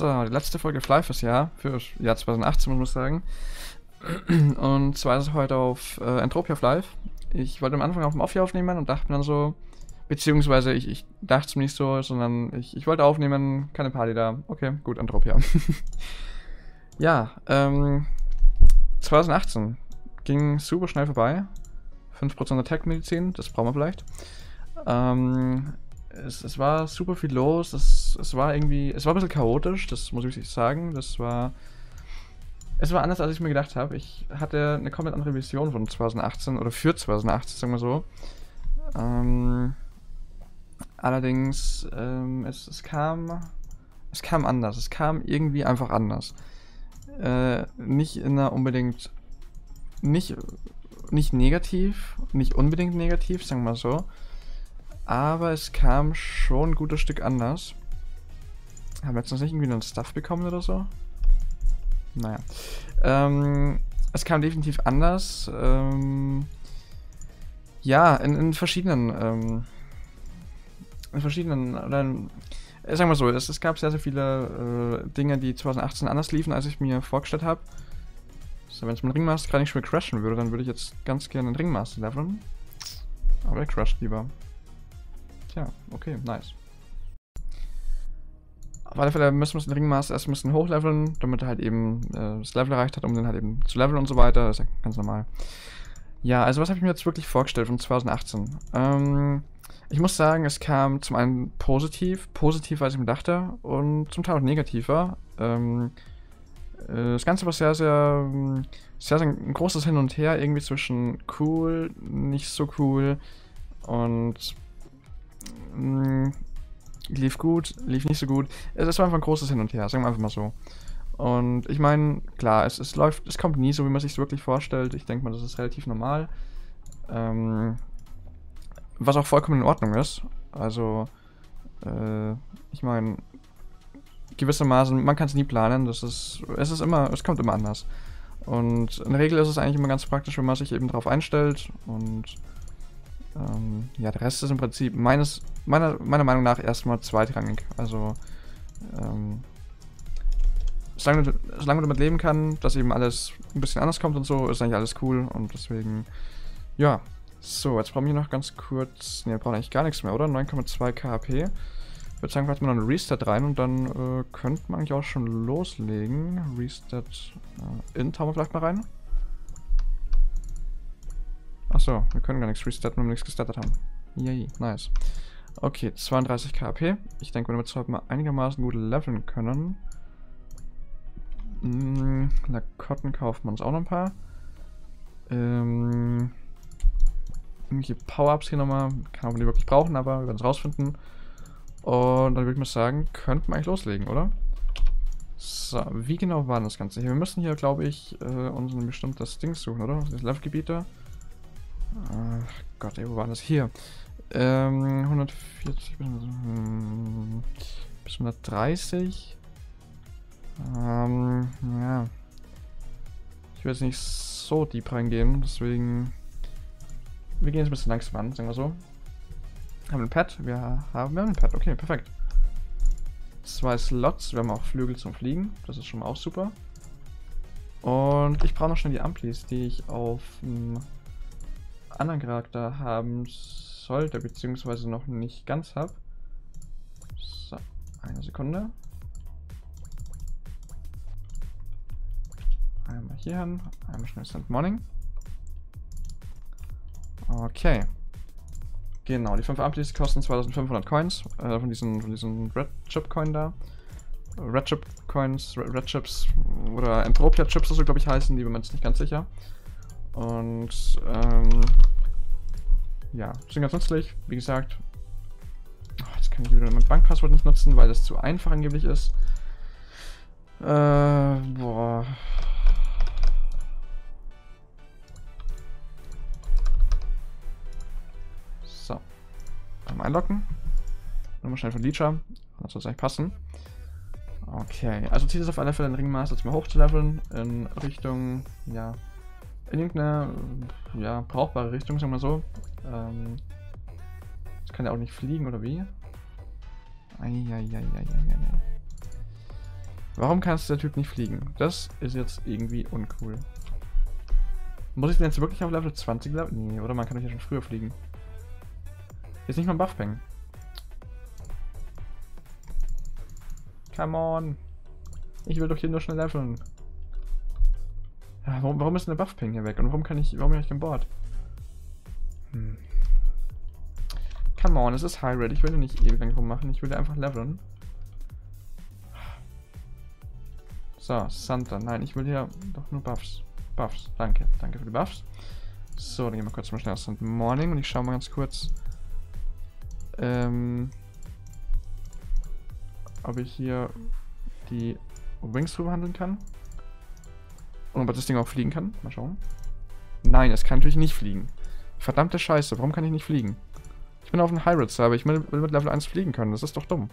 So, die letzte Folge Fly fürs Jahr, für Jahr 2018 muss man sagen. Und zwar ist es heute auf äh, Entropia of Life. Ich wollte am Anfang auf dem Off hier aufnehmen und dachte mir dann so, beziehungsweise ich, ich dachte es mir nicht so, sondern ich, ich wollte aufnehmen, keine Party da. Okay, gut, Entropia. ja, ähm, 2018 ging super schnell vorbei. 5% Attack-Medizin, das brauchen wir vielleicht. Ähm, es, es war super viel los. Es, es war irgendwie, es war ein bisschen chaotisch, das muss ich sagen. Das war, es war anders, als ich mir gedacht habe. Ich hatte eine komplett andere Vision von 2018 oder für 2018, sagen wir so. Ähm, allerdings, ähm, es, es kam, es kam anders. Es kam irgendwie einfach anders. Äh, nicht in einer unbedingt, nicht, nicht negativ, nicht unbedingt negativ, sagen wir mal so aber es kam schon ein gutes Stück anders. Haben wir jetzt noch nicht irgendwie einen Stuff bekommen oder so? Naja. Ähm, es kam definitiv anders. Ähm, ja, in, in verschiedenen, ähm, in verschiedenen, oder in, äh, sagen wir so, es, es gab sehr, sehr viele äh, Dinge, die 2018 anders liefen, als ich mir vorgestellt habe. So, wenn es mit Ringmaster gerade nicht schon crashen würde, dann würde ich jetzt ganz gerne einen Ringmaster leveln. Aber er crasht lieber. Tja, okay, nice. Auf alle Fälle müssen wir den Ringmaster erst ein bisschen hochleveln, damit er halt eben äh, das Level erreicht hat, um den halt eben zu leveln und so weiter. Das ist ja ganz normal. Ja, also was habe ich mir jetzt wirklich vorgestellt von 2018? Ähm, ich muss sagen, es kam zum einen positiv, positiv, als ich mir dachte, und zum Teil auch negativer. Ähm, äh, das Ganze war sehr, sehr, sehr, sehr ein großes Hin und Her, irgendwie zwischen cool, nicht so cool und mh, mm, lief gut, lief nicht so gut. Es, war einfach ein großes Hin und Her, sagen wir einfach mal so. Und ich meine, klar, es, es läuft, es kommt nie so, wie man sich wirklich vorstellt. Ich denke mal, das ist relativ normal. Ähm, was auch vollkommen in Ordnung ist. Also, äh, ich meine, gewissermaßen, man kann es nie planen. Das ist, es ist immer, es kommt immer anders. Und in der Regel ist es eigentlich immer ganz praktisch, wenn man sich eben darauf einstellt und ähm, ja, der Rest ist im Prinzip meines, meiner, meiner Meinung nach erstmal zweitrangig. Also, ähm, solange, solange man damit leben kann, dass eben alles ein bisschen anders kommt und so, ist eigentlich alles cool und deswegen, ja. So, jetzt brauchen wir noch ganz kurz, ne, wir brauchen eigentlich gar nichts mehr, oder? 9,2 KP. Ich würde sagen, wir noch einen Reset rein und dann äh, könnten wir eigentlich auch schon loslegen. Reset äh, Int haben wir vielleicht mal rein. Achso, wir können gar nichts resetten, wenn wir nichts gestartet haben. Yay, nice. Okay, 32 KP. Ich denke, wenn wir heute mal einigermaßen gut leveln können. Hm, Lakotten kaufen wir uns auch noch ein paar. Ähm, irgendwelche Power-Ups hier nochmal. Kann man die wirklich brauchen, aber wir werden es rausfinden. Und dann würde ich mal sagen, könnten wir eigentlich loslegen, oder? So, wie genau war das Ganze hier? Wir müssen hier, glaube ich, äh, uns ein bestimmtes Ding suchen, oder? Das Levelgebiet da. Ach Gott, ey, wo war das? Hier. Ähm, 140 bis, hm, bis 130. Ähm, ja. Ich will jetzt nicht so deep reingehen, deswegen... Wir gehen jetzt ein bisschen langsam an, sagen wir so. Haben wir ein Pad? Wir haben, wir haben ein Pad, okay, perfekt. Zwei Slots, wir haben auch Flügel zum Fliegen, das ist schon mal auch super. Und ich brauche noch schnell die Amplis, die ich auf anderen Charakter haben sollte, beziehungsweise noch nicht ganz habe. So, eine Sekunde. Einmal hier hin, einmal schnell Send Morning. Okay. Genau, die 5 Amplis kosten 2500 Coins, äh, von diesen, von diesen Red Chip Coin da. Red Chip Coins, Red Chips oder Entropia Chips, so glaube ich heißen, die bin mir jetzt nicht ganz sicher. Und ähm, ja, sind ganz nützlich. Wie gesagt, oh, jetzt kann ich wieder mein Bankpasswort nicht nutzen, weil das zu einfach angeblich ist. Äh, boah. So. Einmal einloggen. Nochmal schnell von Leecher. Das soll eigentlich passen. Okay, also Ziel ist auf alle Fälle den Ringmaster jetzt mal hochzuleveln in Richtung, ja, in irgendeine ja, brauchbare Richtung, sagen wir so. Ähm, das kann ja auch nicht fliegen, oder wie? Eieieiei. Warum kannst der Typ nicht fliegen? Das ist jetzt irgendwie uncool. Muss ich denn jetzt wirklich auf Level 20 level? Nee, oder man kann doch ja schon früher fliegen. Jetzt nicht mal Buffpeng. Come on. Ich will doch hier nur schnell leveln. Ja, warum, warum ist denn der Buffping hier weg? Und warum kann ich, warum bin ich kein Board? Hm. Come on, es ist High Red. Ich will nicht ewig lang rummachen. Ich will einfach leveln. So, Santa. Nein, ich will hier doch nur Buffs. Buffs. Danke. Danke für die Buffs. So, dann gehen wir kurz mal schnell aus St. Morning und ich schaue mal ganz kurz, ähm, ob ich hier die Wings drüber handeln kann. Und ob das Ding auch fliegen kann. Mal schauen. Nein, es kann natürlich nicht fliegen. Verdammte Scheiße, warum kann ich nicht fliegen? Ich bin auf einem Hybrid-Server, ich will mit Level 1 fliegen können, das ist doch dumm.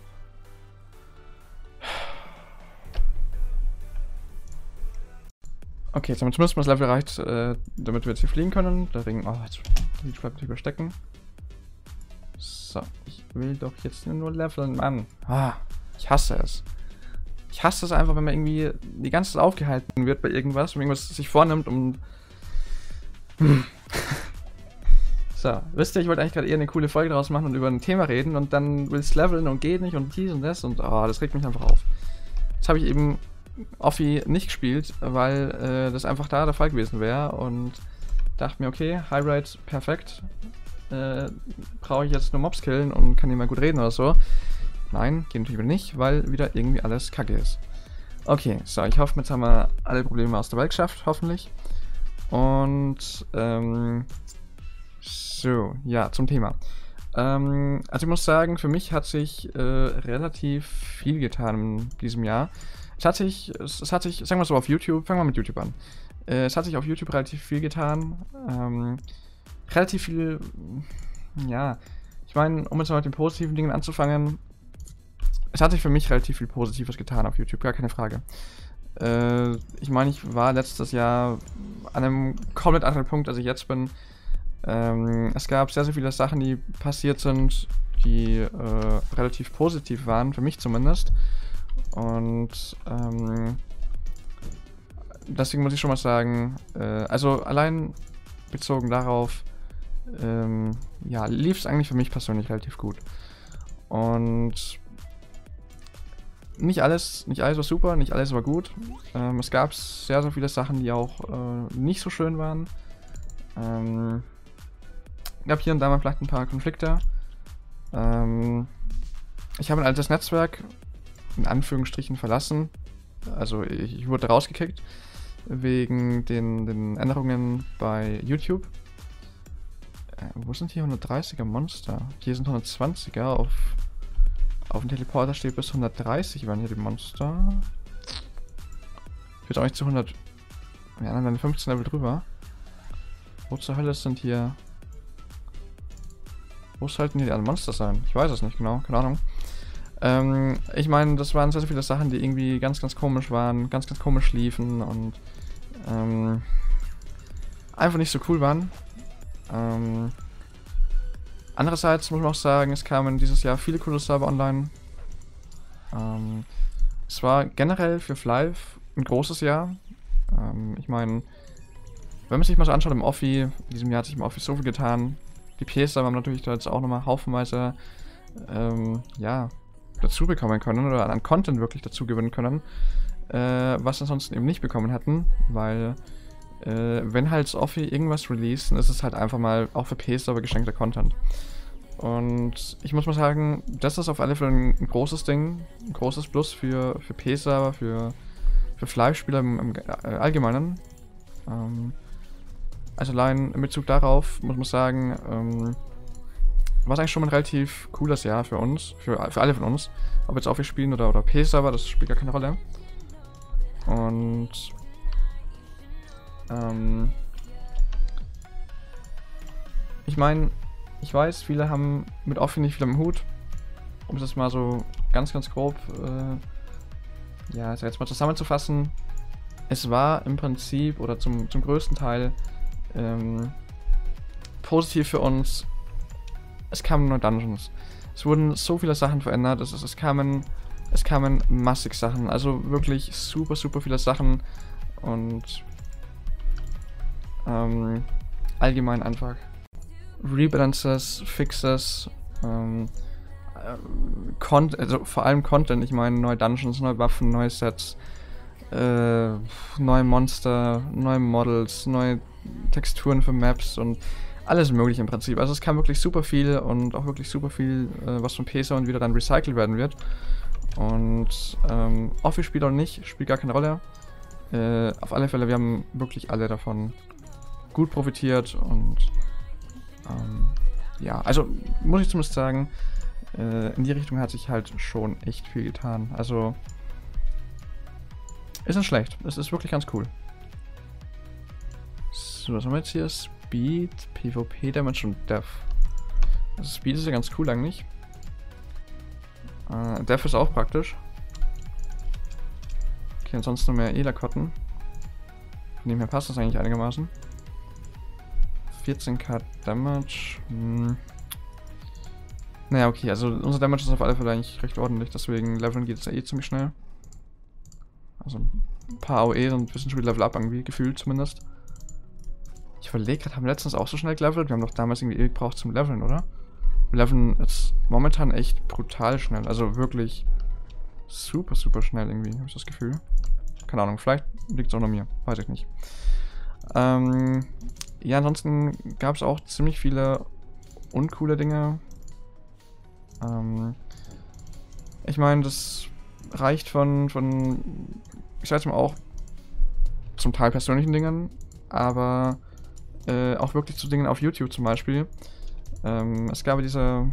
Okay, jetzt haben wir zumindest mal das Level erreicht, äh, damit wir jetzt hier fliegen können. Ring, oh, jetzt bleibt nicht überstecken. So, ich will doch jetzt nur leveln, Mann. Ah, ich hasse es. Ich hasse es einfach, wenn man irgendwie die ganze Zeit aufgehalten wird bei irgendwas, wenn irgendwas sich vornimmt. Hm. so, wisst ihr, ich wollte eigentlich gerade eher eine coole Folge draus machen und über ein Thema reden und dann will es leveln und geht nicht und dies und das und oh, das regt mich einfach auf. Jetzt habe ich eben Offi nicht gespielt, weil äh, das einfach da der Fall gewesen wäre und dachte mir, okay, Highlight perfekt. Äh, Brauche ich jetzt nur Mobs killen und kann nicht mehr gut reden oder so. Nein, geht natürlich nicht, weil wieder irgendwie alles kacke ist. Okay, so, ich hoffe, jetzt haben wir alle Probleme aus der Welt geschafft, hoffentlich. Und, ähm, so, ja, zum Thema. Ähm, also ich muss sagen, für mich hat sich äh, relativ viel getan in diesem Jahr. Es hat sich, es, es, hat sich, sagen wir so auf YouTube, fangen wir mit YouTube an. Äh, es hat sich auf YouTube relativ viel getan. Ähm, relativ viel, ja, ich meine, um jetzt mal mit den positiven Dingen anzufangen, es hat sich für mich relativ viel Positives getan auf YouTube, gar keine Frage. Äh, ich meine, ich war letztes Jahr an einem komplett anderen Punkt, als ich jetzt bin. Ähm, es gab sehr, sehr viele Sachen, die passiert sind, die äh, relativ positiv waren, für mich zumindest. Und ähm, deswegen muss ich schon mal sagen, äh, also allein bezogen darauf, ähm, ja, lief es eigentlich für mich persönlich relativ gut. Und nicht alles, nicht alles war super, nicht alles war gut. Ähm, es gab sehr, sehr viele Sachen, die auch äh, nicht so schön waren. Ähm, gab hier und da mal vielleicht ein paar Konflikte. Ähm, ich habe ein altes Netzwerk in Anführungsstrichen verlassen. Also ich, ich wurde rausgekickt wegen den, den Änderungen bei YouTube. Äh, wo sind hier 130er Monster? Hier sind 120er. Auf, auf dem Teleporter steht bis 130 waren hier die Monster. Will auch nicht zu 100... Ja, dann 15 Level drüber. Wo zur Hölle sind hier... Wo sollten hier die anderen Monster sein? Ich weiß es nicht genau, keine Ahnung. Ähm, ich meine, das waren sehr, sehr viele Sachen, die irgendwie ganz, ganz komisch waren, ganz, ganz komisch liefen und ähm, einfach nicht so cool waren. Ähm, andererseits muss man auch sagen, es kamen dieses Jahr viele coole Server online. Ähm, es war generell für Flive ein großes Jahr. Ähm, ich meine, wenn man sich mal so anschaut im Offi, in diesem Jahr hat sich im Offi so viel getan. Die PS-Server haben natürlich da jetzt auch nochmal haufenweise, ähm, ja, dazu bekommen können oder an Content wirklich dazu gewinnen können, äh, was ansonsten eben nicht bekommen hätten, weil äh, wenn halt Offi irgendwas release, dann ist es halt einfach mal auch für PS-Server geschenkter Content. Und ich muss mal sagen, das ist auf alle Fälle ein, großes Ding, ein großes Plus für, für PS-Server, für, für Fleischspieler im, im äh, Allgemeinen. Ähm, also allein in Bezug darauf muss man sagen, ähm, war eigentlich schon mal ein relativ cooles Jahr für uns, für, für alle von uns. Ob jetzt auch wir spielen oder, oder P-Server, das spielt gar keine Rolle. Und ähm, ich meine, ich weiß, viele haben mit Offi nicht viel am Hut. Um es jetzt mal so ganz, ganz grob, äh, ja, jetzt mal zusammenzufassen. Es war im Prinzip oder zum, zum größten Teil ähm, positiv für uns, es kamen neue Dungeons. Es wurden so viele Sachen verändert. Es, es kamen Es kamen massig Sachen, also wirklich super, super viele Sachen und ähm, allgemein einfach Rebalances, Fixes, ähm, äh, also vor allem Content, ich meine neue Dungeons, neue Waffen, neue Sets, äh, neue Monster, neue Models, neue Texturen für Maps und alles mögliche im Prinzip. Also es kam wirklich super viel und auch wirklich super viel, äh, was vom PSOund wieder dann recycelt werden wird. Und ähm, ob wir spielen nicht, spielt gar keine Rolle. Äh, auf alle Fälle, wir haben wirklich alle davon gut profitiert und ähm, ja, also muss ich zumindest sagen, äh, in die Richtung hat sich halt schon echt viel getan. Also ist nicht schlecht. Es ist wirklich ganz cool. So, was haben wir jetzt hier? Speed, PvP Damage und Death. Also Speed ist ja ganz cool eigentlich. Äh, Death ist auch praktisch. Okay, ansonsten nur mehr Elakotten. Von dem her passt das eigentlich einigermaßen. 14k Damage. Hm. Naja, okay, also unser Damage ist auf alle Fälle eigentlich recht ordentlich, deswegen leveln geht es ja eh ziemlich schnell. Also ein paar AOE und ein bisschen schon Level Up irgendwie, gefühlt zumindest. Ich überlege gerade, haben wir letztens auch so schnell gelevelt? Wir haben doch damals irgendwie ewig gebraucht zum Leveln, oder? Wir leveln jetzt momentan echt brutal schnell, also wirklich super, super schnell irgendwie, habe ich das Gefühl. Keine Ahnung, vielleicht liegt es auch noch mir, weiß ich nicht. Ähm, ja, ansonsten gab es auch ziemlich viele uncoole Dinge. Ähm, ich meine, das reicht von, von, ich sag jetzt mal auch, zum Teil persönlichen Dingen, aber äh, auch wirklich zu Dingen auf YouTube zum Beispiel. Ähm, es gab diese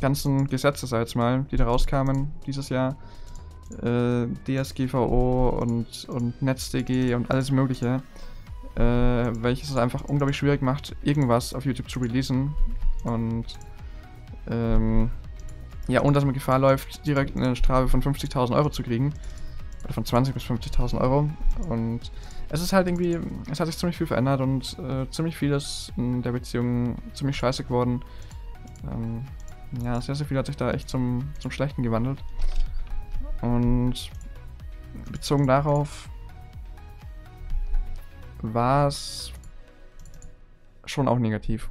ganzen Gesetze, sag ich jetzt mal, die da rauskamen dieses Jahr. Äh, DSGVO und, und NetzDG und alles mögliche äh, welches es einfach unglaublich schwierig macht, irgendwas auf YouTube zu releasen. Und ähm, ja, ohne dass man Gefahr läuft, direkt eine Strafe von 50.000 Euro zu kriegen. Oder von 20.000 bis 50.000 Euro. Und es ist halt irgendwie, es hat sich ziemlich viel verändert und äh, ziemlich vieles in der Beziehung ziemlich scheiße geworden. Ähm, ja, sehr, sehr viel hat sich da echt zum, zum Schlechten gewandelt. Und bezogen darauf war es schon auch negativ.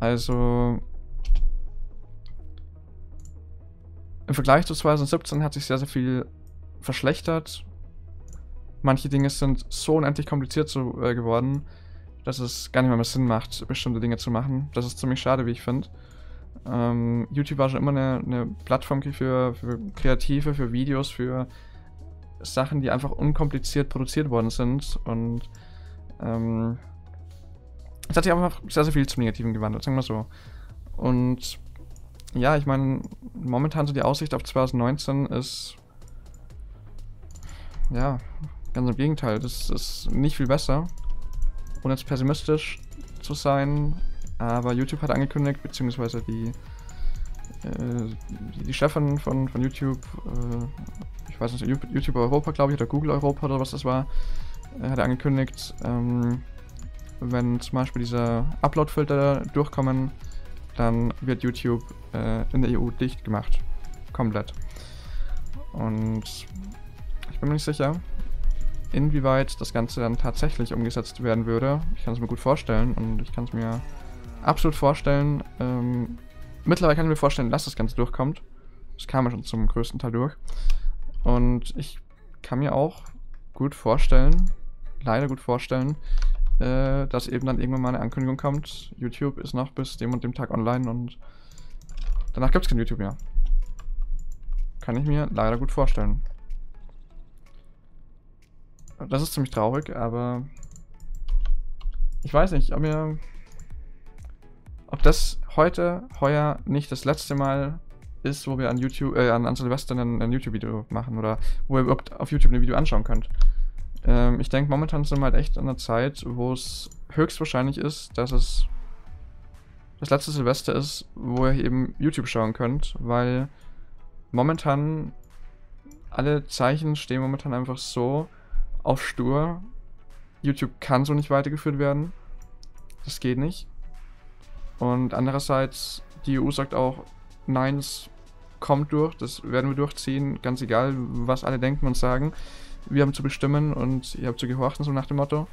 Also im Vergleich zu 2017 hat sich sehr, sehr viel verschlechtert. Manche Dinge sind so unendlich kompliziert so, äh, geworden, dass es gar nicht mehr, mehr Sinn macht, bestimmte Dinge zu machen. Das ist ziemlich schade, wie ich finde. Ähm, YouTube war schon immer eine, eine Plattform für, für Kreative, für Videos, für Sachen, die einfach unkompliziert produziert worden sind. Und ähm, es hat sich einfach sehr, sehr viel zum Negativen gewandelt, sagen wir so. Und ja, ich meine, momentan so die Aussicht auf 2019 ist ja, ganz im Gegenteil. Das ist nicht viel besser. Ohne jetzt pessimistisch zu sein. Aber YouTube hat angekündigt, beziehungsweise die, äh, die, Chefin von, von YouTube, äh, ich weiß nicht, YouTube Europa, glaube ich, oder Google Europa oder was das war, äh, hat er angekündigt, ähm, wenn zum Beispiel diese Upload-Filter durchkommen, dann wird YouTube äh, in der EU dicht gemacht. Komplett. Und ich bin mir nicht sicher, inwieweit das Ganze dann tatsächlich umgesetzt werden würde. Ich kann es mir gut vorstellen und ich kann es mir absolut vorstellen. Ähm, mittlerweile kann ich mir vorstellen, dass das Ganze durchkommt. Das kam ja schon zum größten Teil durch. Und ich kann mir auch gut vorstellen, leider gut vorstellen, äh, dass eben dann irgendwann mal eine Ankündigung kommt, YouTube ist noch bis dem und dem Tag online und danach gibt es kein YouTube mehr. Kann ich mir leider gut vorstellen. Das ist ziemlich traurig, aber ich weiß nicht, ob mir ob das heute, heuer nicht das letzte Mal ist, wo wir an YouTube, äh, an, an Silvester ein, ein YouTube-Video machen oder wo ihr überhaupt auf YouTube ein Video anschauen könnt. Ähm, ich denke, momentan sind wir halt echt an einer Zeit, wo es höchstwahrscheinlich ist, dass es das letzte Silvester ist, wo ihr eben YouTube schauen könnt, weil momentan alle Zeichen stehen momentan einfach so auf stur. YouTube kann so nicht weitergeführt werden. Das geht nicht. Und andererseits, die EU sagt auch, nein, es kommt durch, das werden wir durchziehen, ganz egal, was alle denken und sagen. Wir haben zu bestimmen und ihr habt zu gehorchen, so nach dem Motto.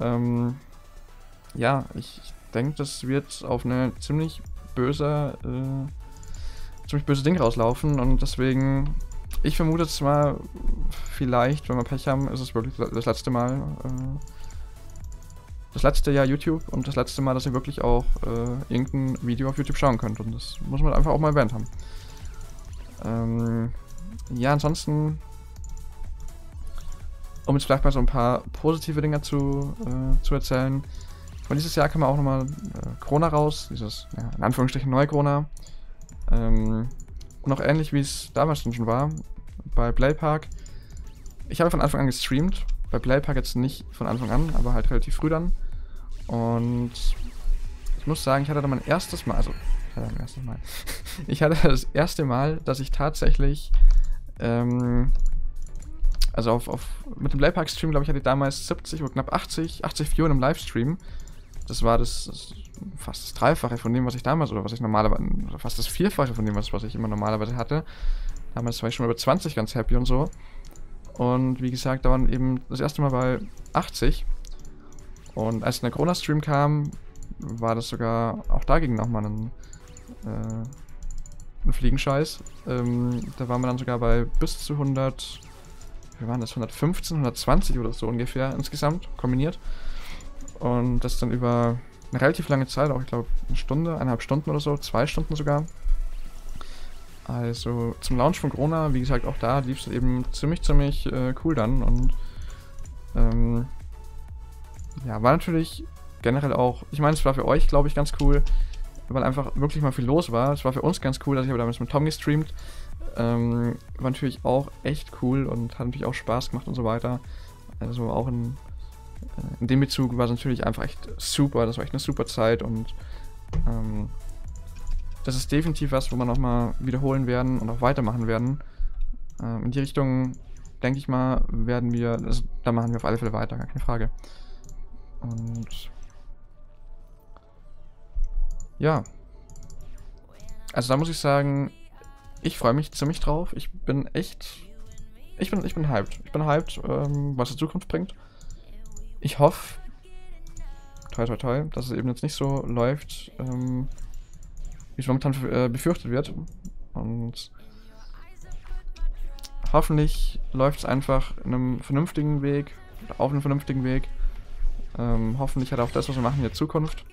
Ähm, ja, ich denke, das wird auf eine ziemlich böse, äh, ziemlich böse Ding rauslaufen und deswegen, ich vermute mal, vielleicht, wenn wir Pech haben, ist es wirklich das letzte Mal, äh, das letzte Jahr YouTube und das letzte Mal, dass ihr wirklich auch äh, irgendein Video auf YouTube schauen könnt und das muss man einfach auch mal erwähnt haben. Ähm, ja, ansonsten, um jetzt vielleicht mal so ein paar positive Dinge zu, äh, zu erzählen. Von dieses Jahr kam auch nochmal äh, Corona raus, dieses, ja, in Anführungsstrichen neue Corona. Ähm, und auch ähnlich wie es damals schon war, bei Playpark. Ich habe von Anfang an gestreamt, bei Playpark jetzt nicht von Anfang an, aber halt relativ früh dann. Und ich muss sagen, ich hatte da mein erstes Mal, also ich hatte mein erstes Mal. ich hatte das erste Mal, dass ich tatsächlich, ähm, also auf, auf mit dem Playpark-Stream, glaube ich, hatte ich damals 70 oder knapp 80, 80 Viewer im Livestream. Das war das, das, fast das Dreifache von dem, was ich damals, oder was ich normalerweise, fast das Vierfache von dem, was, was ich immer normalerweise hatte. Damals war ich schon über 20 ganz happy und so. Und wie gesagt, da waren eben das erste Mal bei 80. Und als der Corona-Stream kam, war das sogar auch dagegen nochmal ein, äh, ein Fliegenscheiß. Ähm, da waren wir dann sogar bei bis zu 100, wie waren das, 115, 120 oder so ungefähr insgesamt, kombiniert. Und das dann über eine relativ lange Zeit, auch ich glaube eine Stunde, eineinhalb Stunden oder so, zwei Stunden sogar. Also zum Launch von Corona, wie gesagt, auch da lief es eben ziemlich, ziemlich äh, cool dann und ähm, ja, war natürlich generell auch, ich meine, es war für euch, glaube ich, ganz cool, weil einfach wirklich mal viel los war. Es war für uns ganz cool, dass ich aber damals mit Tom gestreamt. Ähm, war natürlich auch echt cool und hat natürlich auch Spaß gemacht und so weiter. Also auch in, äh, in dem Bezug war es natürlich einfach echt super. Das war echt eine super Zeit und ähm, das ist definitiv was, wo wir nochmal wiederholen werden und auch weitermachen werden. Ähm, in die Richtung, denke ich mal, werden wir, also, da machen wir auf alle Fälle weiter, gar keine Frage. Und ja. Also da muss ich sagen, ich freue mich ziemlich drauf. Ich bin echt. Ich bin, ich bin hyped. Ich bin hyped, ähm, was die Zukunft bringt. Ich hoffe, toi toi toi, dass es eben jetzt nicht so läuft, ähm, wie es momentan äh, befürchtet wird. Und hoffentlich läuft es einfach in einem vernünftigen Weg, auf einem vernünftigen Weg. Ähm, hoffentlich hat auch das, was wir machen, der Zukunft.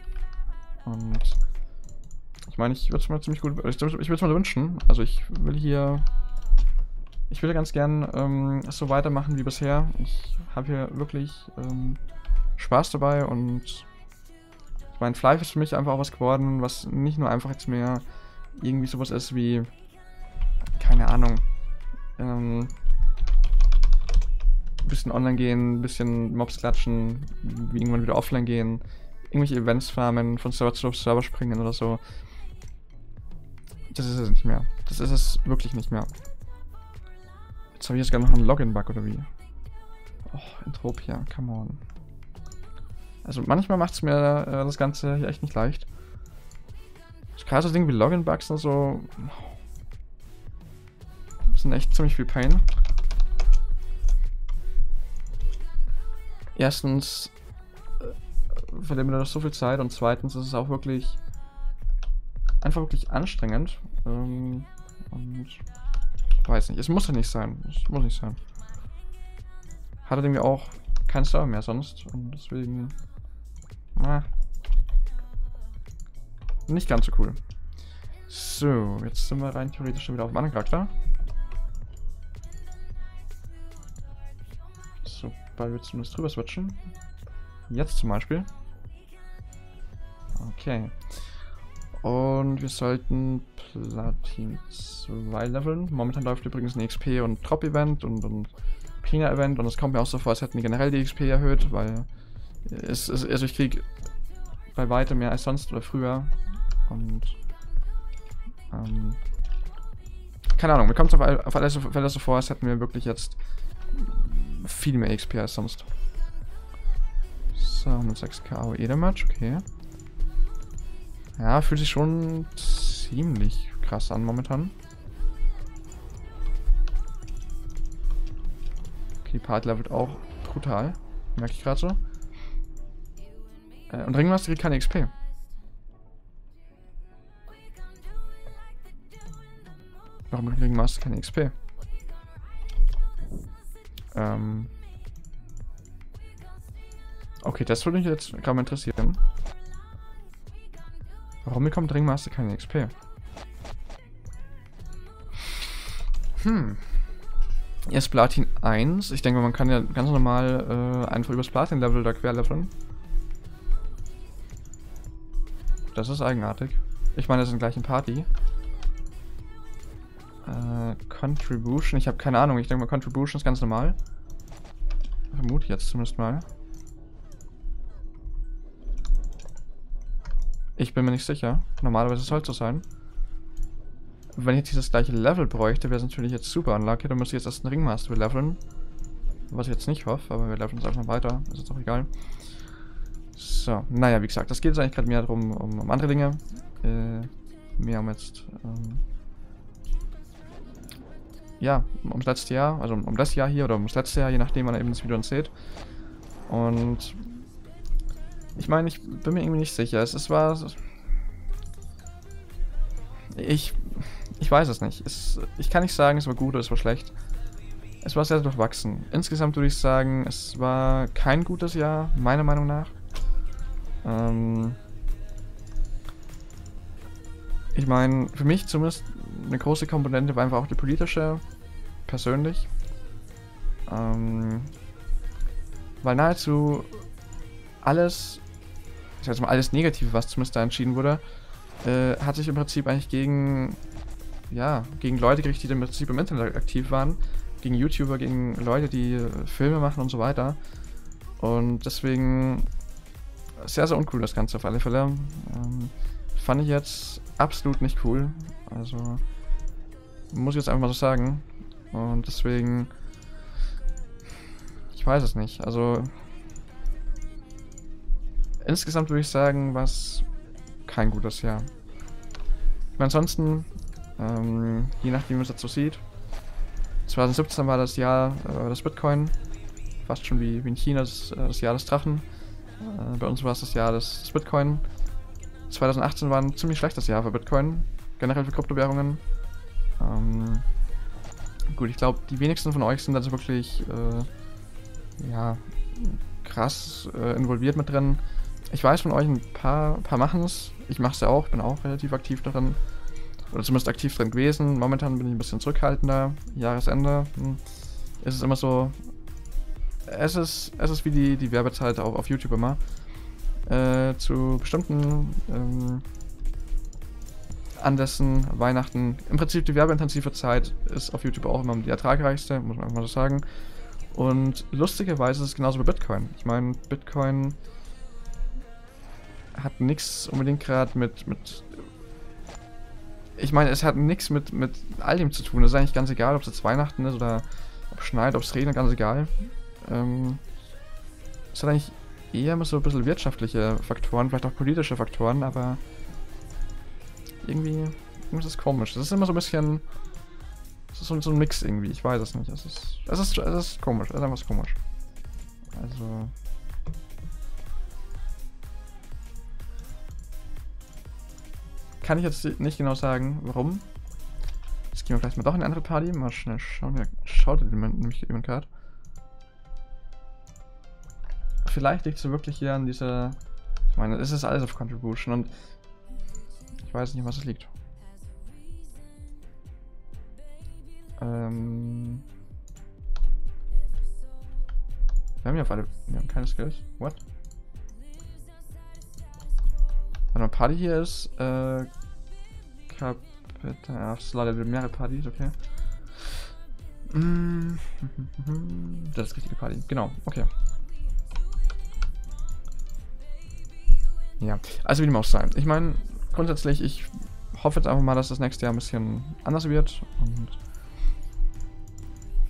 Und ich meine, ich würde es mal ziemlich gut. Ich, ich würde es mal wünschen. Also ich will hier. Ich würde ganz gern ähm, so weitermachen wie bisher. Ich habe hier wirklich ähm, Spaß dabei und ich meine, Flife ist für mich einfach auch was geworden, was nicht nur einfach jetzt mehr irgendwie sowas ist wie, keine Ahnung, ähm, bisschen online gehen, bisschen Mobs klatschen, irgendwann wieder offline gehen, irgendwelche Events farmen, von Server zu Server springen oder so. Das ist es nicht mehr. Das ist es wirklich nicht mehr. Jetzt habe ich jetzt gar noch einen Login-Bug oder wie? Oh, Entropia, come on. Also manchmal macht es mir äh, das Ganze hier echt nicht leicht. Gerade so Dinge wie Login-Bugs und so. Das sind echt ziemlich viel Pain. Erstens äh, verlieren wir so viel Zeit und zweitens ist es auch wirklich einfach wirklich anstrengend. Ähm, und weiß nicht, es muss ja nicht sein. Es muss nicht sein. Hatte irgendwie auch keinen Server mehr sonst und deswegen. Na, nicht ganz so cool. So, jetzt sind wir rein theoretisch schon wieder auf dem anderen Charakter. Weil wir zumindest drüber switchen. Jetzt zum Beispiel. Okay. Und wir sollten Platin 2 leveln. Momentan läuft übrigens ein XP- und Drop-Event und ein Pina-Event. Und es kommt mir auch so vor, als hätten die generell die XP erhöht, weil es, es also ich krieg bei weitem mehr als sonst oder früher. Und ähm, keine Ahnung, mir kommt es auf, auf alles so vor, als hätten wir wirklich jetzt viel mehr XP als sonst. So, 106k AOE Match, okay. Ja, fühlt sich schon ziemlich krass an momentan. Okay, Part levelt auch brutal. Merke ich gerade so. Äh, und Ringmaster kriegt keine XP. Warum kriegt Ringmaster keine XP? Ähm. Okay, das würde mich jetzt gerade mal interessieren. Warum bekommt Ringmaster keine XP? Hm. Erst Platin 1. Ich denke, man kann ja ganz normal äh, einfach übers Platin-Level da querleveln. Das ist eigenartig. Ich meine, das sind gleich ein Party. Äh, Contribution. Ich habe keine Ahnung. Ich denke mal, Contribution ist ganz normal. Vermute jetzt zumindest mal. Ich bin mir nicht sicher. Normalerweise soll es so sein. Wenn ich jetzt dieses gleiche Level bräuchte, wäre es natürlich jetzt super unlucky. Dann müsste ich jetzt erst einen Ringmaster leveln. Was ich jetzt nicht hoffe, aber wir leveln es einfach weiter. Ist jetzt auch egal. So, naja, wie gesagt, das geht jetzt eigentlich gerade mehr darum, um, um, andere Dinge. Äh, mehr um jetzt, ähm, ja, ums letzte Jahr, also um das Jahr hier oder ums letzte Jahr, je nachdem, wann ihr eben das Video dann seht. Und ich meine, ich bin mir irgendwie nicht sicher. Es, es war... Ich... Ich weiß es nicht. Es, ich kann nicht sagen, es war gut oder es war schlecht. Es war sehr durchwachsen. Insgesamt würde ich sagen, es war kein gutes Jahr, meiner Meinung nach. Ähm ich meine, für mich zumindest eine große Komponente war einfach auch die politische, persönlich. Ähm weil nahezu alles ich sag mal, alles Negative, was zumindest da entschieden wurde, äh, hat sich im Prinzip eigentlich gegen, ja, gegen Leute gerichtet, die im Prinzip im Internet aktiv waren, gegen YouTuber, gegen Leute, die äh, Filme machen und so weiter. Und deswegen sehr, sehr uncool das Ganze auf alle Fälle. Ähm, fand ich jetzt absolut nicht cool. Also, muss ich jetzt einfach mal so sagen. Und deswegen, ich weiß es nicht. Also, Insgesamt würde ich sagen, war es kein gutes Jahr. ansonsten, ähm, je nachdem, wie man es dazu sieht, 2017 war das Jahr äh, des Bitcoin, fast schon wie, wie in China das, äh, das Jahr des Drachen. Äh, bei uns war es das Jahr des, des, Bitcoin. 2018 war ein ziemlich schlechtes Jahr für Bitcoin, generell für Kryptowährungen. Ähm, gut, ich glaube, die wenigsten von euch sind also wirklich äh, ja, krass äh, involviert mit drin. Ich weiß von euch, ein paar, paar machen es. Ich mache es ja auch, bin auch relativ aktiv darin. Oder zumindest aktiv drin gewesen. Momentan bin ich ein bisschen zurückhaltender. Jahresende hm, ist es immer so. Es ist, es ist wie die, die Werbezeit auf, auf YouTube immer. Äh, zu bestimmten ähm, Anlässen, Weihnachten. Im Prinzip die werbeintensive Zeit ist auf YouTube auch immer die ertragreichste, muss man einfach so sagen. Und lustigerweise ist es genauso bei Bitcoin. Ich meine, Bitcoin hat nichts unbedingt gerade mit, mit. Ich meine, es hat nichts mit, mit all dem zu tun. Es ist eigentlich ganz egal, ob es jetzt Weihnachten ist oder ob es schneit, ob es regnet, ganz egal. Ähm, es hat eigentlich eher so ein bisschen wirtschaftliche Faktoren, vielleicht auch politische Faktoren, aber irgendwie, irgendwie ist komisch. Das ist immer so ein bisschen. Es ist so, so ein Mix irgendwie, ich weiß es nicht. Es ist, es ist, es ist komisch, es ist einfach komisch. Also. Kann ich jetzt nicht genau sagen, warum. Jetzt gehen wir vielleicht mal doch in eine andere Party. Mal schnell schauen. Ja, schaut nämlich jemand gerade. Vielleicht liegt es wirklich hier an dieser... Ich meine, es ist alles auf Contribution und weiß nicht, was es liegt. Ähm... Wir haben ja auf alle... Wir haben keine Skills. What? Wenn eine Party hier ist, äh, Kapitel, ach, leider mehrere Partys, okay. Mm, das ist die richtige Party, genau, okay. Ja, also wie dem auch sei. Ich meine, grundsätzlich, ich hoffe jetzt einfach mal, dass das nächste Jahr ein bisschen anders wird und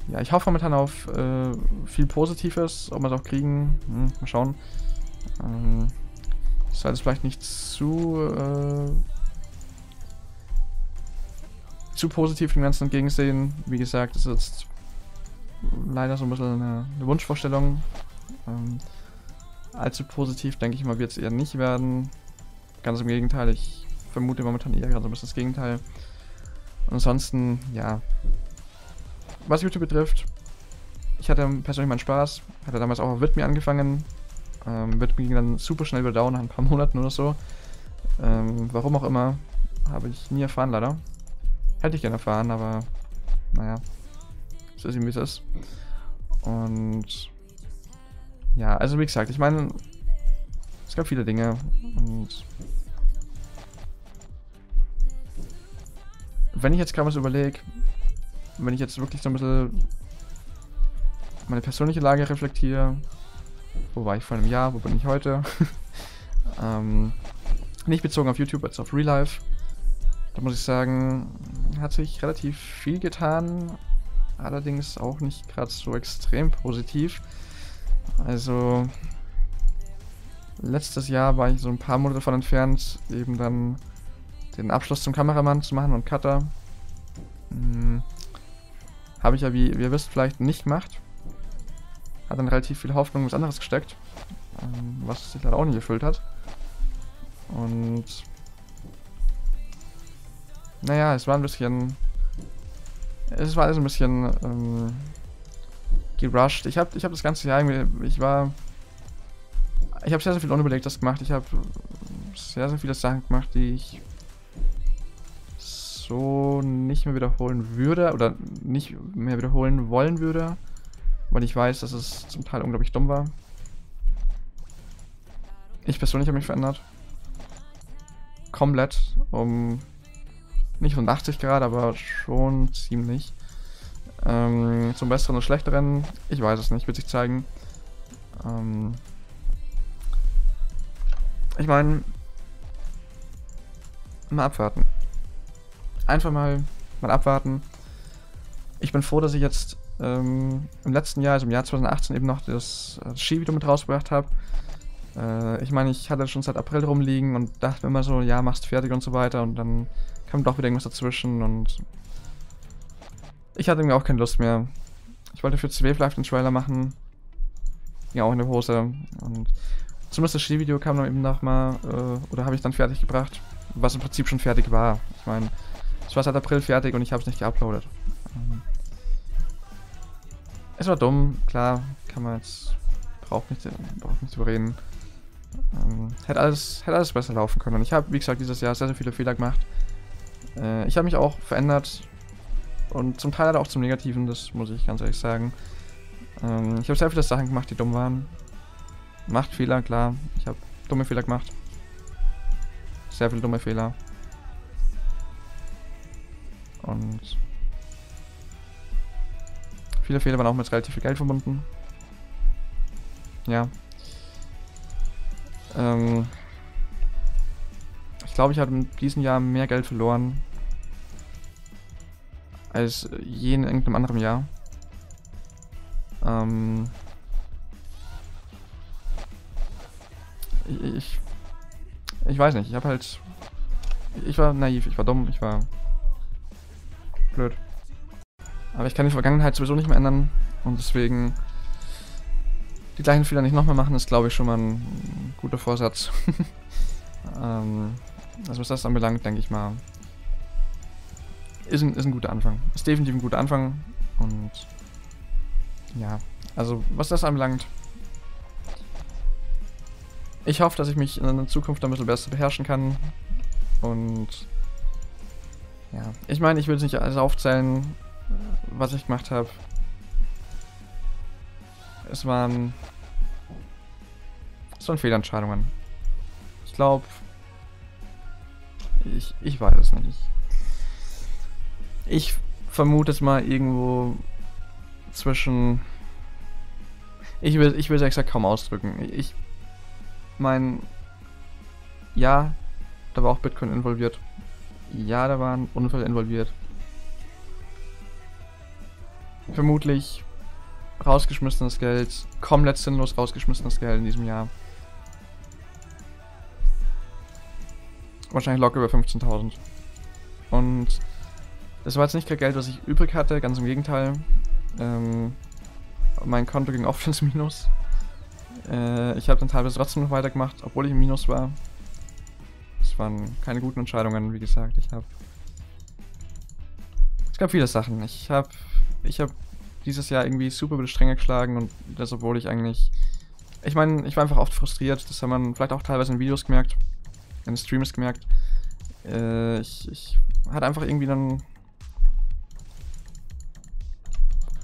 ja, ich hoffe momentan auf äh, viel Positives, ob wir es auch kriegen. Hm, mal schauen. Ähm, soll es vielleicht nicht zu, äh, zu positiv dem Ganzen entgegensehen. Wie gesagt, es ist jetzt leider so ein bisschen eine, eine Wunschvorstellung. Ähm, allzu positiv, denke ich mal, wird es eher nicht werden. Ganz im Gegenteil, ich vermute momentan eher gerade so ein bisschen das Gegenteil. Und ansonsten, ja. Was YouTube betrifft, ich hatte persönlich meinen Spaß. Hatte damals auch auf Witme angefangen. Ähm, Witme ging dann super schnell wieder down nach ein paar Monaten oder so. Ähm, warum auch immer, habe ich nie erfahren leider. Hätte ich gerne erfahren, aber naja, so ist wie es ist. Und ja, also wie gesagt, ich meine, es gab viele Dinge und wenn ich jetzt gerade was überlege, wenn ich jetzt wirklich so ein bisschen meine persönliche Lage reflektiere, wo war ich vor einem Jahr, wo bin ich heute, ähm, nicht bezogen auf YouTube, als auf Real Life, da muss ich sagen, hat sich relativ viel getan, allerdings auch nicht gerade so extrem positiv. Also letztes Jahr war ich so ein paar Monate davon entfernt, eben dann den Abschluss zum Kameramann zu machen und Cutter. Hm. Habe ich ja, wie, wie ihr wisst, vielleicht nicht gemacht. Hat dann relativ viel Hoffnung in was anderes gesteckt, ähm, was sich leider auch nicht erfüllt hat. Und naja, es war ein bisschen. Es war alles ein bisschen ähm, gerusht. Ich habe ich hab das ganze Jahr irgendwie. Ich war. Ich habe sehr, sehr viel Unüberlegtes gemacht. Ich habe sehr, sehr viele Sachen gemacht, die ich so nicht mehr wiederholen würde oder nicht mehr wiederholen wollen würde, weil ich weiß, dass es zum Teil unglaublich dumm war. Ich persönlich habe mich verändert. Komplett, um nicht 180 Grad, aber schon ziemlich. Ähm, zum Besseren und Schlechteren, ich weiß es nicht, wird sich zeigen. Ähm, ich meine, mal abwarten. Einfach mal, mal abwarten. Ich bin froh, dass ich jetzt ähm, im letzten Jahr, also im Jahr 2018, eben noch das, das Skivideo mit rausgebracht habe. Äh, ich meine, ich hatte schon seit April rumliegen und dachte mir immer so, ja, machst fertig und so weiter und dann kam doch wieder irgendwas dazwischen und ich hatte irgendwie auch keine Lust mehr. Ich wollte für Wave Live den Trailer machen. Ja, auch in der Hose. Und zumindest das Skivideo kam dann eben nochmal, äh, oder habe ich dann fertig gebracht, was im Prinzip schon fertig war. Ich meine, es war seit April fertig und ich habe es nicht geuploadet. Ähm, es war dumm, klar, kann man jetzt, braucht nicht, braucht nicht drüber reden. Ähm, hätte, alles, hätte alles besser laufen können. Und ich habe, wie gesagt, dieses Jahr sehr, sehr viele Fehler gemacht. Äh, ich habe mich auch verändert und zum Teil auch zum Negativen, das muss ich ganz ehrlich sagen. Ähm, ich habe sehr viele Sachen gemacht, die dumm waren. Macht Fehler, klar. Ich habe dumme Fehler gemacht. Sehr viele dumme Fehler. Und viele Fehler waren auch mit relativ viel Geld verbunden. Ja. Ähm, ich glaube, ich habe in diesem Jahr mehr Geld verloren als je in irgendeinem anderen Jahr. Ähm ich, ich weiß nicht, ich habe halt, ich war naiv, ich war dumm, ich war blöd. Aber ich kann die Vergangenheit sowieso nicht mehr ändern und deswegen die gleichen Fehler nicht nochmal machen, ist glaube ich schon mal ein guter Vorsatz. ähm also was das anbelangt, denke ich mal, ist ein, ist ein guter Anfang. Ist definitiv ein guter Anfang. Und ja, also was das anbelangt, ich hoffe, dass ich mich in der Zukunft ein bisschen besser beherrschen kann. Und ja, ich meine, ich will nicht alles aufzählen, was ich gemacht habe. Es waren, es waren Fehlentscheidungen. Ich glaube, ich, ich weiß es nicht. Ich vermute es mal irgendwo zwischen. Ich will, ich will es exakt kaum ausdrücken. Ich meine, ja, da war auch Bitcoin involviert. Ja, da waren Unfälle involviert. Vermutlich rausgeschmissenes Geld, komplett sinnlos rausgeschmissenes Geld in diesem Jahr. wahrscheinlich locker über 15.000. Und das war jetzt nicht kein Geld, was ich übrig hatte, ganz im Gegenteil. Ähm, mein Konto ging oft ins Minus. Äh, ich habe dann teilweise trotzdem noch weitergemacht, obwohl ich im Minus war. Waren keine guten Entscheidungen, wie gesagt. Ich habe... Es gab viele Sachen. Ich habe ich habe dieses Jahr irgendwie super über die Stränge geschlagen und das, obwohl ich eigentlich... Ich meine, ich war einfach oft frustriert. Das hat man vielleicht auch teilweise in Videos gemerkt, in Streams gemerkt. Äh, ich, ich hatte einfach irgendwie dann...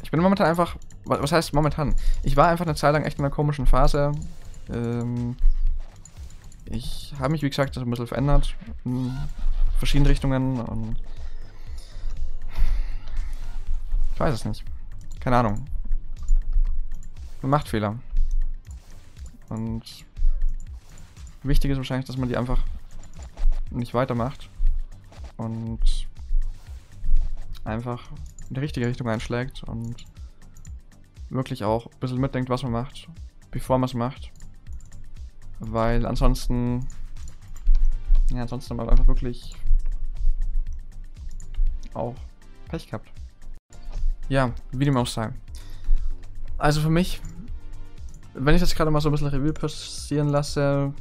Ich bin momentan einfach was heißt momentan? Ich war einfach eine Zeit lang echt in einer komischen Phase. Ähm, ich habe mich, wie gesagt, ein bisschen verändert. In verschiedene Richtungen und. Ich weiß es nicht. Keine Ahnung. Man macht Fehler. Und wichtig ist wahrscheinlich, dass man die einfach nicht weitermacht. Und einfach in die richtige Richtung einschlägt und wirklich auch ein bisschen mitdenkt, was man macht, bevor man es macht. Weil ansonsten, ja, ansonsten haben wir einfach wirklich auch Pech gehabt. Ja, wie dem auch sei. Also für mich, wenn ich das gerade mal so ein bisschen Revue passieren lasse,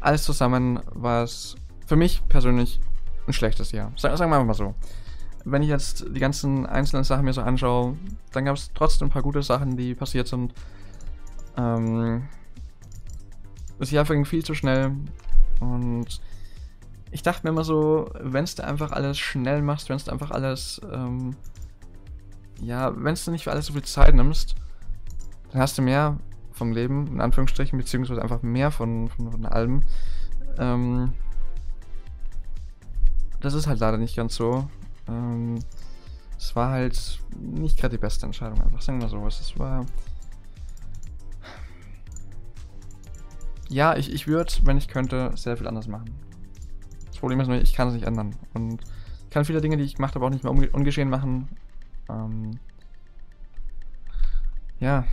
alles zusammen war es für mich persönlich ein schlechtes Jahr. Sagen wir einfach mal so wenn ich jetzt die ganzen einzelnen Sachen mir so anschaue, dann gab es trotzdem ein paar gute Sachen, die passiert sind. Ähm, das Jahr verging viel zu schnell und ich dachte mir immer so, wenn du einfach alles schnell machst, wenn du einfach alles, ähm, ja, wenn du nicht für alles so viel Zeit nimmst, dann hast du mehr vom Leben, in Anführungsstrichen, beziehungsweise einfach mehr von, von, von allem. Ähm, das ist halt leider nicht ganz so. Ähm, es war halt nicht gerade die beste Entscheidung, einfach sagen wir so. Es war. Ja, ich, ich würde, wenn ich könnte, sehr viel anders machen. Das Problem ist nur, ich kann es nicht ändern. Und ich kann viele Dinge, die ich gemacht habe, auch nicht mehr ungeschehen machen. Ähm, ja.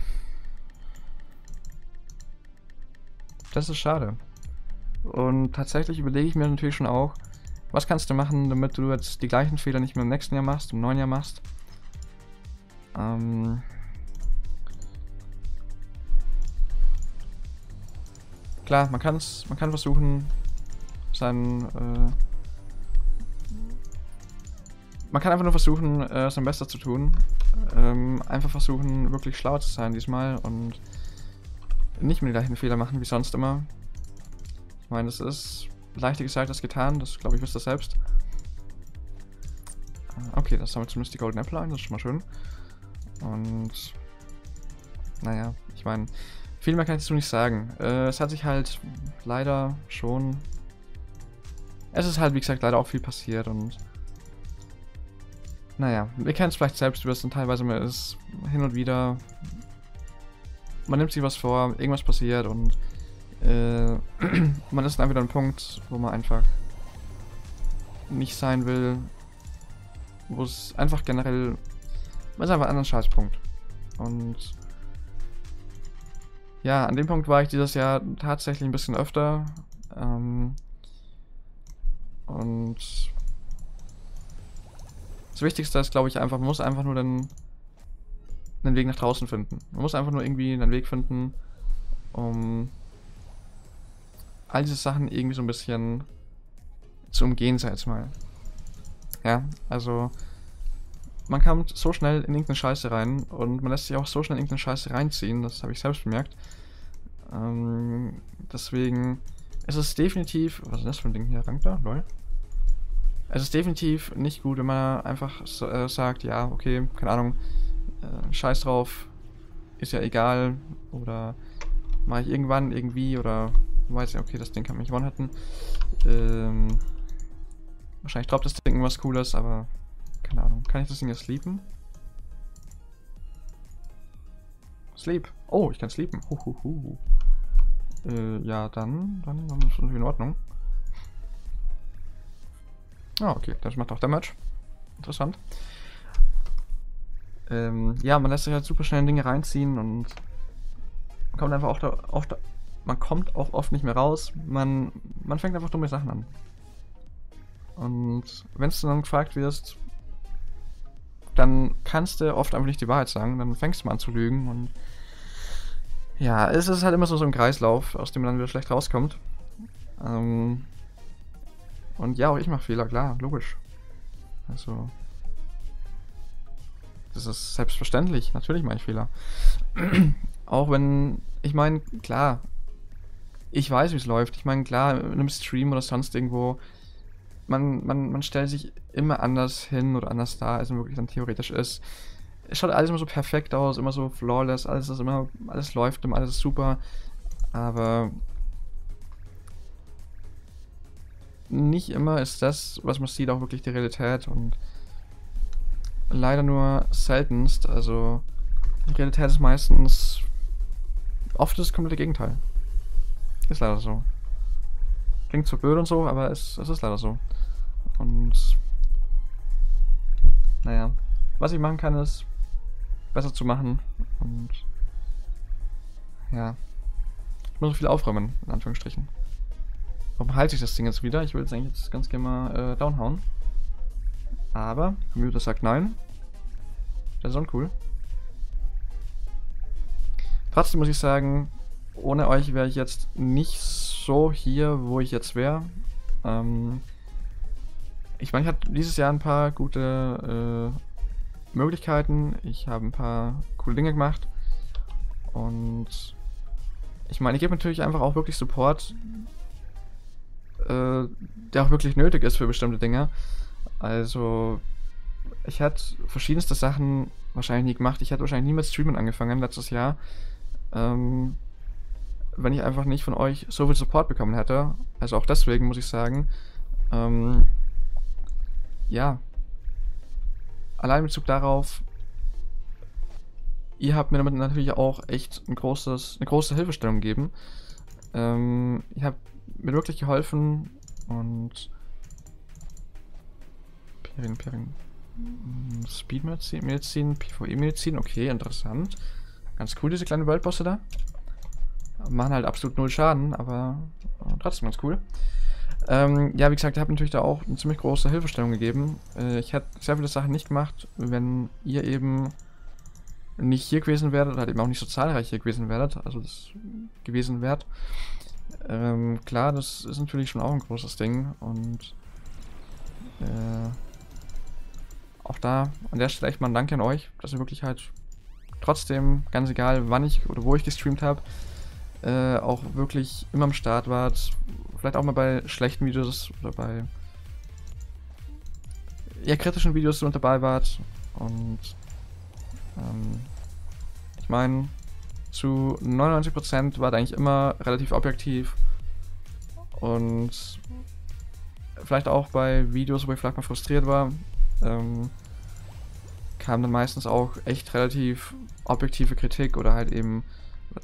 Das ist schade. Und tatsächlich überlege ich mir natürlich schon auch, was kannst du machen, damit du jetzt die gleichen Fehler nicht mehr im nächsten Jahr machst, im neuen Jahr machst? Ähm Klar, man, kann's, man kann versuchen, sein... Äh man kann einfach nur versuchen, äh, sein Bestes zu tun. Ähm, einfach versuchen, wirklich schlau zu sein diesmal und nicht mehr die gleichen Fehler machen wie sonst immer. Ich meine, es ist leichter gesagt als getan, das glaube ich wisst ihr selbst. Ah, okay, das haben wir zumindest die Golden Apple ein, das ist schon mal schön. Und naja, ich meine, viel mehr kann ich dazu nicht sagen. Äh, es hat sich halt leider schon... Es ist halt, wie gesagt, leider auch viel passiert und... Naja, wir kennen es vielleicht selbst, wie es dann teilweise immer ist. Hin und wieder... Man nimmt sich was vor, irgendwas passiert und äh, man ist dann wieder ein Punkt, wo man einfach nicht sein will, wo es einfach generell, man ist einfach ein anderer Scheißpunkt. Und ja, an dem Punkt war ich dieses Jahr tatsächlich ein bisschen öfter. Ähm, und das Wichtigste ist, glaube ich, einfach, man muss einfach nur den, den Weg nach draußen finden. Man muss einfach nur irgendwie einen Weg finden, um all diese Sachen irgendwie so ein bisschen zu umgehen, sag ich jetzt mal. Ja, also man kommt so schnell in irgendeine Scheiße rein und man lässt sich auch so schnell in irgendeine Scheiße reinziehen, das habe ich selbst bemerkt. Ähm, deswegen es ist definitiv, was ist das für ein Ding hier, rankt da, lol. Es ist definitiv nicht gut, wenn man einfach so, äh, sagt, ja, okay, keine Ahnung, äh, scheiß drauf, ist ja egal, oder mache ich irgendwann irgendwie, oder weiß ja, okay, das Ding kann mich one-hitten. Ähm, wahrscheinlich droppt das Ding irgendwas Cooles, aber keine Ahnung. Kann ich das Ding jetzt sleepen? Sleep. Oh, ich kann sleepen. Huhuhu. Äh, ja, dann, dann, ist das in Ordnung. Ah, okay, das macht auch Damage. Interessant. Ähm, ja, man lässt sich halt super schnell in Dinge reinziehen und kommt einfach auch da, auch da, man kommt auch oft nicht mehr raus. Man, man fängt einfach dumme Sachen an. Und wenn du dann gefragt wirst, dann kannst du oft einfach nicht die Wahrheit sagen. Dann fängst du mal an zu lügen und ja, es ist halt immer so, so ein Kreislauf, aus dem man dann wieder schlecht rauskommt. Ähm, und ja, auch ich mache Fehler, klar, logisch. Also, das ist selbstverständlich, natürlich mache ich Fehler. auch wenn, ich meine, klar, ich weiß, wie es läuft. Ich meine, klar, in einem Stream oder sonst irgendwo, man, man, man stellt sich immer anders hin oder anders da, als man wirklich dann theoretisch ist. Es schaut alles immer so perfekt aus, immer so flawless, alles ist immer, alles läuft immer, alles ist super. Aber nicht immer ist das, was man sieht, auch wirklich die Realität und leider nur seltenst. Also die Realität ist meistens oft das komplette Gegenteil. Ist leider so. Klingt zwar blöd und so, aber es, es ist leider so. Und naja, was ich machen kann, ist besser zu machen und ja, ich muss so viel aufräumen, in Anführungsstrichen. Warum halte ich das Ding jetzt wieder? Ich will jetzt eigentlich jetzt ganz gerne mal äh, downhauen. Aber, Computer sagt nein. Das ist uncool. Trotzdem muss ich sagen, ohne euch wäre ich jetzt nicht so hier, wo ich jetzt wäre. Ähm, ich meine, ich hatte dieses Jahr ein paar gute äh, Möglichkeiten. Ich habe ein paar coole Dinge gemacht. Und ich meine, ich gebe natürlich einfach auch wirklich Support, äh, der auch wirklich nötig ist für bestimmte Dinge. Also, ich hätte verschiedenste Sachen wahrscheinlich nie gemacht. Ich hätte wahrscheinlich nie mit Streamen angefangen letztes Jahr. Ähm, wenn ich einfach nicht von euch so viel Support bekommen hätte. Also auch deswegen muss ich sagen, ähm, ja, allein in Bezug darauf, ihr habt mir damit natürlich auch echt ein großes, eine große Hilfestellung gegeben. Ähm, ihr habt mir wirklich geholfen und Perin, Perin. Speedmedizin, Medizin, PvE-Medizin, okay, interessant. Ganz cool, diese kleinen Worldbosse da. Machen halt absolut null Schaden, aber trotzdem ganz cool. Ähm, ja, wie gesagt, ich habe natürlich da auch eine ziemlich große Hilfestellung gegeben. Äh, ich hätte sehr viele Sachen nicht gemacht, wenn ihr eben nicht hier gewesen wäret oder eben auch nicht so zahlreich hier gewesen wäret, also das gewesen wärt. Ähm, klar, das ist natürlich schon auch ein großes Ding und äh, auch da an der Stelle echt mal ein Dank an euch, dass ihr wirklich halt trotzdem, ganz egal wann ich oder wo ich gestreamt habe, äh, auch wirklich immer am Start wart. Vielleicht auch mal bei schlechten Videos oder bei eher kritischen Videos so dabei wart. Und ähm, ich meine, zu 99% war eigentlich immer relativ objektiv. Und vielleicht auch bei Videos, wo ich vielleicht mal frustriert war, ähm, kam dann meistens auch echt relativ objektive Kritik oder halt eben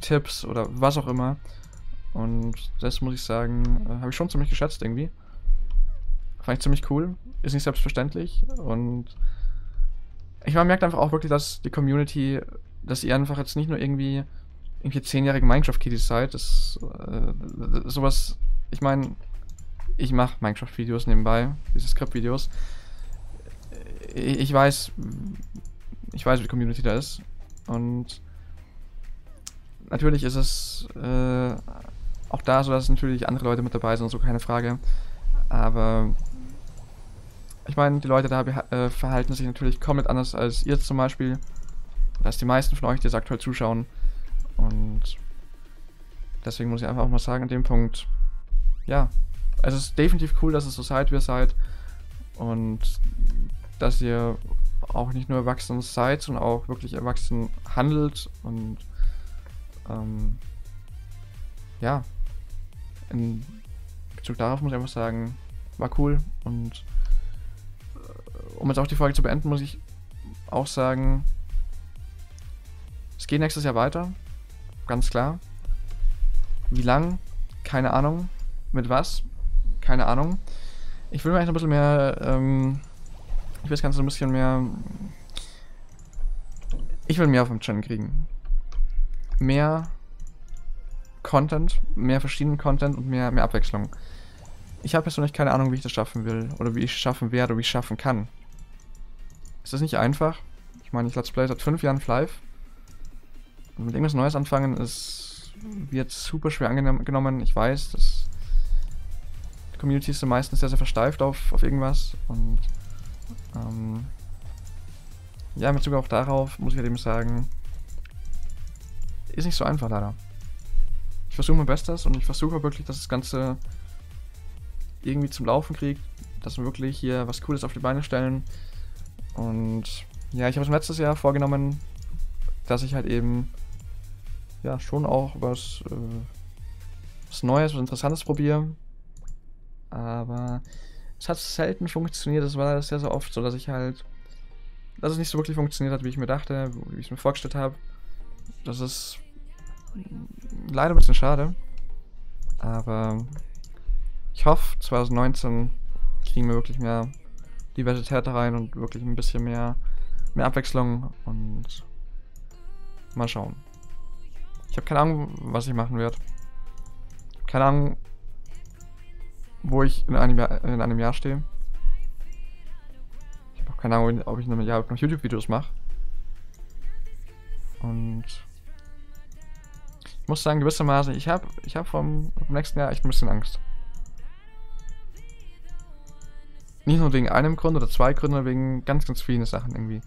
Tipps oder was auch immer. Und das muss ich sagen, äh, habe ich schon ziemlich geschätzt irgendwie. Fand ich ziemlich cool. Ist nicht selbstverständlich. Und ich man merkt einfach auch wirklich, dass die Community, dass ihr einfach jetzt nicht nur irgendwie irgendwie zehnjährige Minecraft-Kiddies seid. Das, äh, sowas, ich meine, ich mache Minecraft-Videos nebenbei, diese Script-Videos. Ich, ich weiß, ich weiß, wie die Community da ist. Und natürlich ist es äh, auch da so, dass natürlich andere Leute mit dabei sind, so keine Frage. Aber ich meine, die Leute da äh, verhalten sich natürlich komplett anders als ihr zum Beispiel. Als die meisten von euch, die es aktuell zuschauen. Und deswegen muss ich einfach auch mal sagen, an dem Punkt, ja, es ist definitiv cool, dass es so seid, wie ihr seid. Und dass ihr auch nicht nur erwachsen seid, sondern auch wirklich erwachsen handelt und ähm, ja, in Bezug darauf muss ich einfach sagen, war cool und äh, um jetzt auch die Folge zu beenden, muss ich auch sagen, es geht nächstes Jahr weiter, ganz klar. Wie lang? Keine Ahnung. Mit was? Keine Ahnung. Ich will mir eigentlich ein bisschen mehr, ähm, ich will das Ganze ein bisschen mehr, ich will mehr auf dem Channel kriegen mehr Content, mehr verschiedenen Content und mehr, mehr Abwechslung. Ich habe persönlich keine Ahnung, wie ich das schaffen will oder wie ich es schaffen werde oder wie ich es schaffen kann. ist das nicht einfach. Ich meine, ich Let's Play seit fünf Jahren Flive. Und mit irgendwas Neues anfangen ist, wird super schwer angenommen. Ich weiß, dass die Community ist meistens sehr, sehr versteift auf, auf irgendwas. Und ähm, ja, in Bezug auch darauf muss ich halt eben sagen, ist nicht so einfach leider. Ich versuche mein Bestes und ich versuche wirklich, dass das Ganze irgendwie zum Laufen kriegt, dass wir wirklich hier was Cooles auf die Beine stellen. Und ja, ich habe es letztes Jahr vorgenommen, dass ich halt eben ja schon auch was, äh, was Neues, was Interessantes probiere. Aber es hat selten funktioniert. Das war sehr, sehr oft so, dass ich halt, dass es nicht so wirklich funktioniert hat, wie ich mir dachte, wie ich es mir vorgestellt habe. Das ist leider ein bisschen schade. Aber ich hoffe, 2019 kriegen wir wirklich mehr Diversität rein und wirklich ein bisschen mehr, mehr Abwechslung und mal schauen. Ich habe keine Ahnung, was ich machen werde. Keine Ahnung, wo ich in einem Jahr, in einem Jahr stehe. Ich habe auch keine Ahnung, ob ich in einem Jahr noch YouTube-Videos mache. Und ich muss sagen, gewissermaßen, ich habe ich hab vom, vom nächsten Jahr echt ein bisschen Angst. Nicht nur wegen einem Grund oder zwei Gründen, sondern wegen ganz, ganz vielen Sachen irgendwie.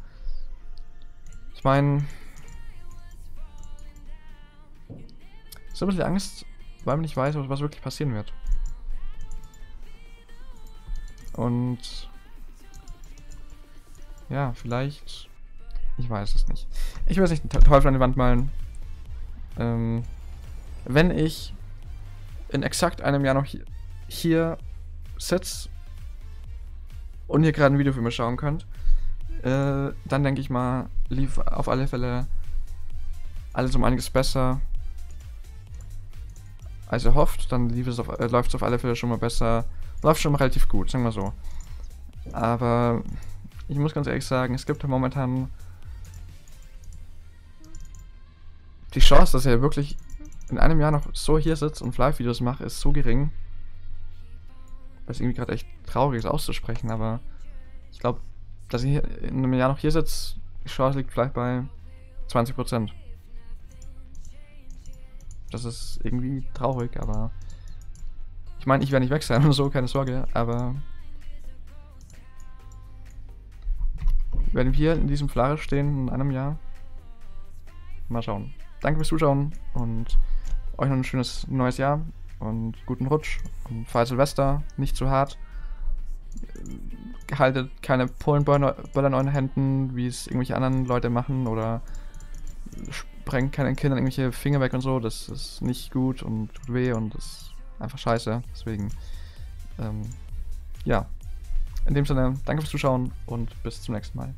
Ich meine... So ein bisschen Angst, weil man nicht weiß, was wirklich passieren wird. Und... Ja, vielleicht... Ich weiß es nicht. Ich will es nicht den Teufel an die Wand malen. Ähm, wenn ich in exakt einem Jahr noch hier, hier sitze und ihr gerade ein Video für mich schauen könnt, äh, dann denke ich mal, lief auf alle Fälle alles um einiges besser als er hofft. Dann äh, läuft es auf alle Fälle schon mal besser. Läuft schon mal relativ gut, sagen wir so. Aber ich muss ganz ehrlich sagen, es gibt momentan die Chance, dass er wirklich in einem Jahr noch so hier sitzt und Live-Videos macht, ist so gering. Ist irgendwie gerade echt traurig ist auszusprechen, aber ich glaube, dass ich in einem Jahr noch hier sitze, die Chance liegt vielleicht bei 20%. Das ist irgendwie traurig, aber ich meine, ich werde nicht weg sein und so, keine Sorge, aber werden wir in diesem Flare stehen in einem Jahr? Mal schauen. Danke fürs Zuschauen und euch noch ein schönes neues Jahr und guten Rutsch. Und feiert Silvester, nicht zu hart. Haltet keine Polenböller in euren Händen, wie es irgendwelche anderen Leute machen oder sprengt keinen Kindern irgendwelche Finger weg und so. Das ist nicht gut und tut weh und ist einfach scheiße. Deswegen, ähm, ja. In dem Sinne, danke fürs Zuschauen und bis zum nächsten Mal.